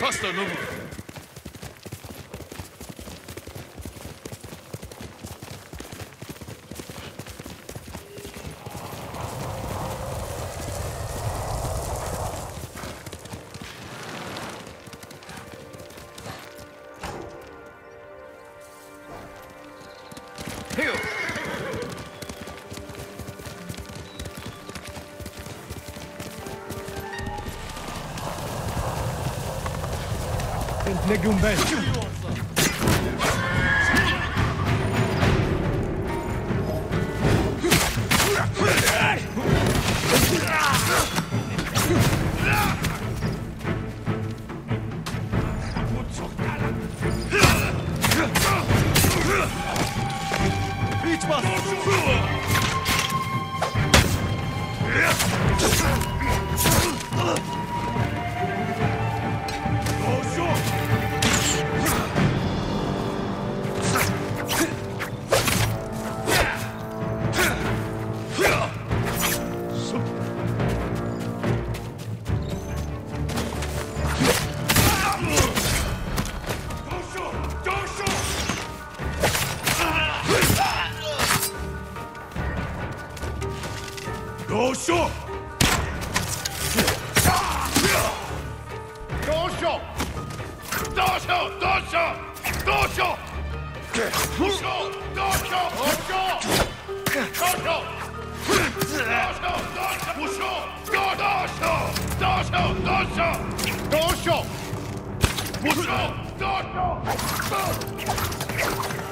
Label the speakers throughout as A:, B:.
A: Faster, Nobu! Legum
B: bem. Ah!
A: No! No!
B: No! no.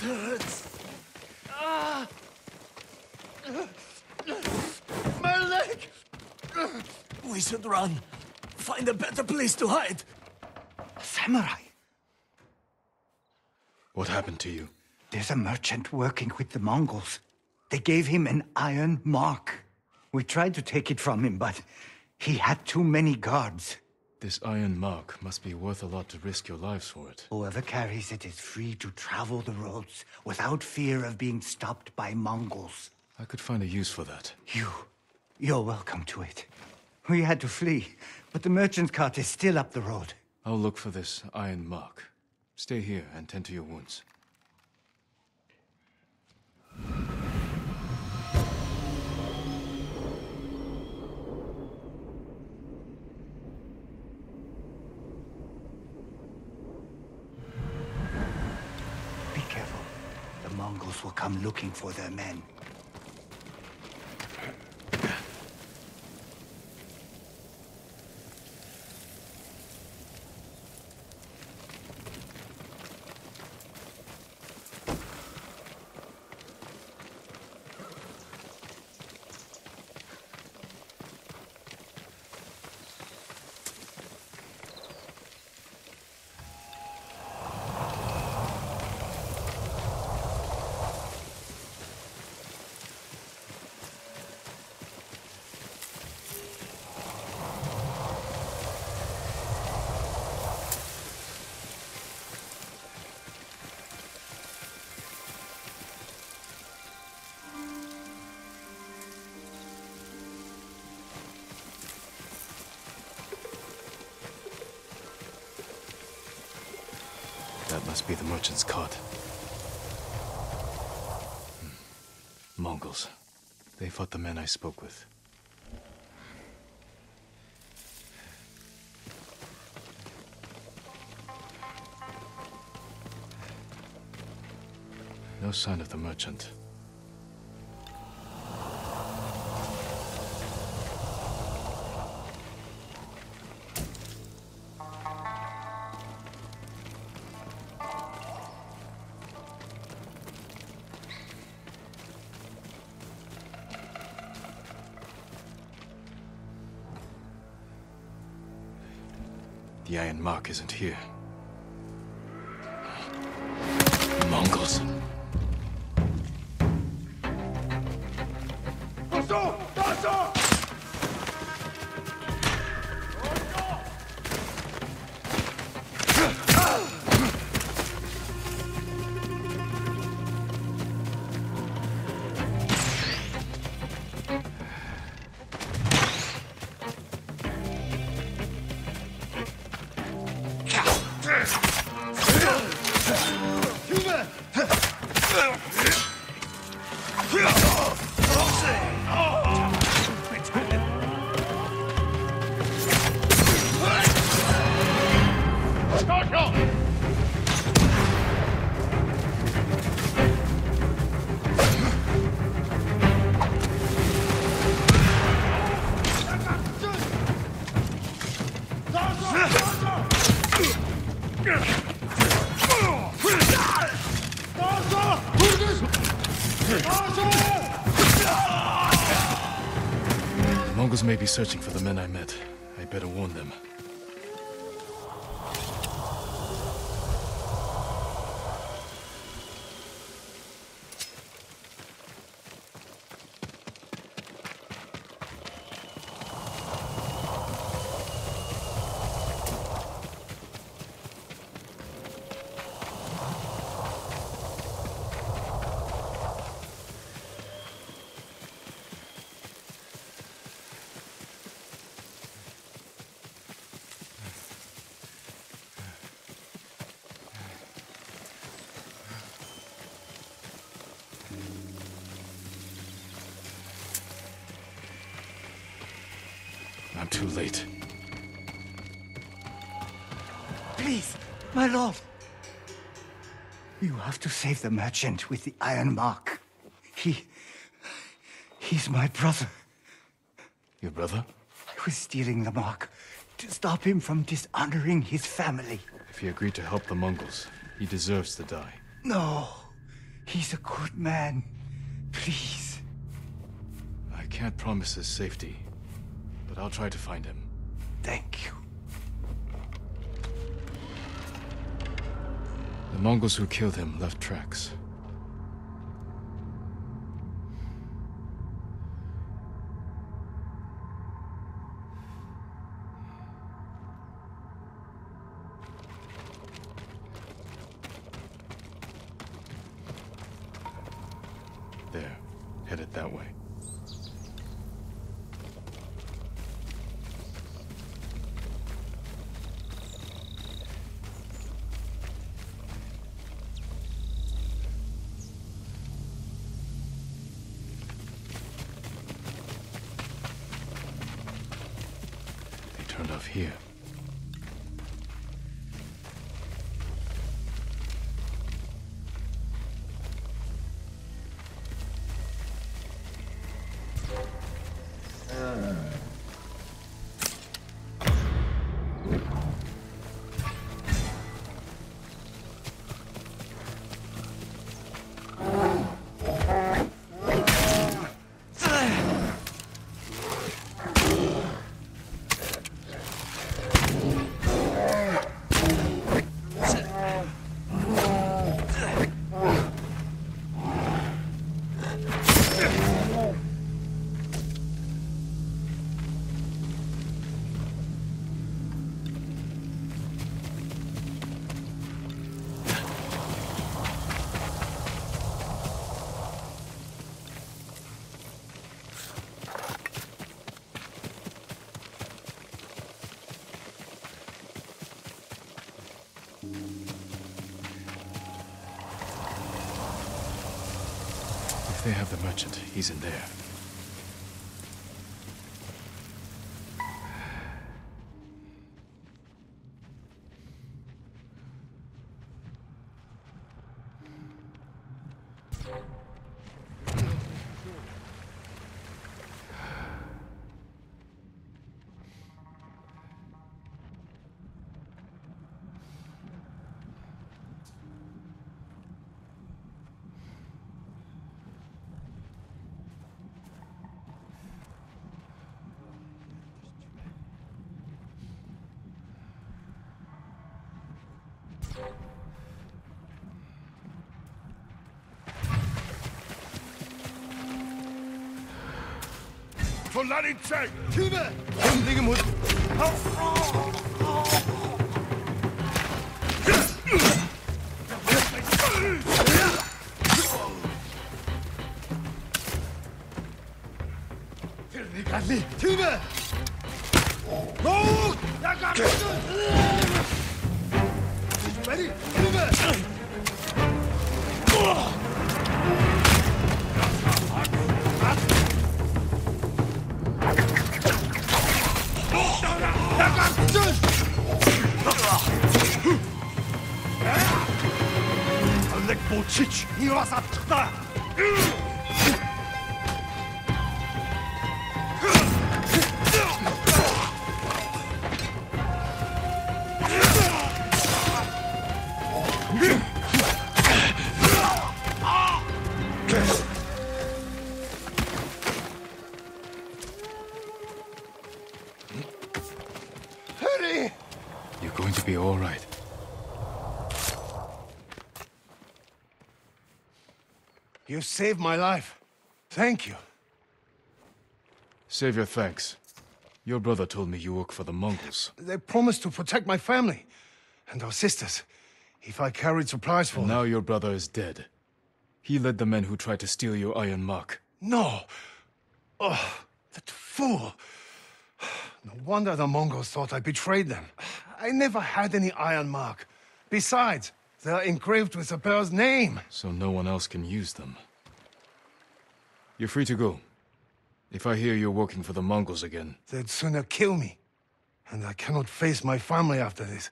B: hurts. Ah. My leg! We should run. Find a better place to hide.
C: A samurai?
A: What happened to you?
C: There's a merchant working with the Mongols. They gave him an iron mark. We tried to take it from him, but he had too many guards.
A: This iron mark must be worth a lot to risk your lives for it.
C: Whoever carries it is free to travel the roads without fear of being stopped by Mongols.
A: I could find a use for that.
C: You, you're welcome to it. We had to flee, but the merchant's cart is still up the road.
A: I'll look for this iron mark. Stay here and tend to your wounds.
C: Be careful. The Mongols will come looking for their men.
A: That must be the merchant's cart. Hmm. Mongols. They fought the men I spoke with. No sign of the merchant. The iron mark isn't here. Mongols. The Mongols may be searching for the men I met. I better warn them. I'm too late.
C: Please, my lord. You have to save the merchant with the iron mark. He. He's my brother.
A: Your brother?
C: I was stealing the mark to stop him from dishonoring his family.
A: If he agreed to help the Mongols, he deserves to die.
C: No, he's a good man. Please.
A: I can't promise his safety, I'll try to find him.
C: Thank you.
A: The Mongols who killed him left tracks. Here. If the merchant, he's in there.
C: Polarice! Kive! Umlege muss... Kirli!
A: Kive! Oh! Lekbo Cić, miła zatrwa!
B: You saved my life. Thank you.
A: Save your thanks. Your brother told me you work for the Mongols.
B: They promised to protect my family and our sisters if I carried supplies for
A: And
B: them.
A: now your brother is dead. He led the men who tried to steal your Iron Mark.
B: No! Oh, that fool! No wonder the Mongols thought I betrayed them. I never had any iron mark. Besides, they're engraved with the bear's name.
A: So no one else can use them. You're free to go. If I hear you're working for the Mongols again...
B: They'd sooner kill me. And I cannot face my family after this.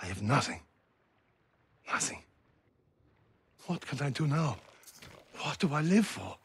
B: I have nothing. Nothing. What can I do now? What do I live for?